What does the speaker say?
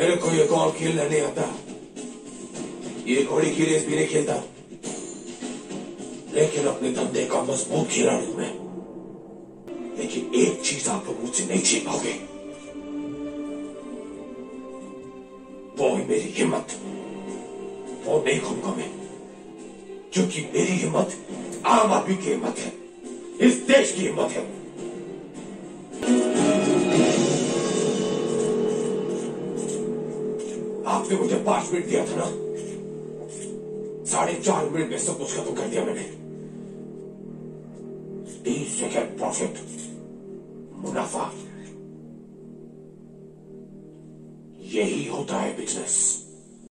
मेरे को ये कॉल खेलना नहीं आता। ये घोड़ी की रेस भी नहीं खेलता। लेकिन अपने धंधे का मज़बूत खिलाड़ी मैं। लेकिन एक चीज़ आप लोग मुझसे नहीं छीन पाओगे वो है मेरी हिम्मत। वो नहीं खूँगा मैं। क्योंकि मेरी हिम्मत आम आदमी की हिम्मत है। इस देश की हिम्मत है। आपने मुझे पाँच मिनट दिया था ना। साढ़े चार मिनट में सब कुछ खत्म कर दिया मैंने। तीस सेकेंड प्रॉफिट मुनाफा। यही होता है बिज़नेस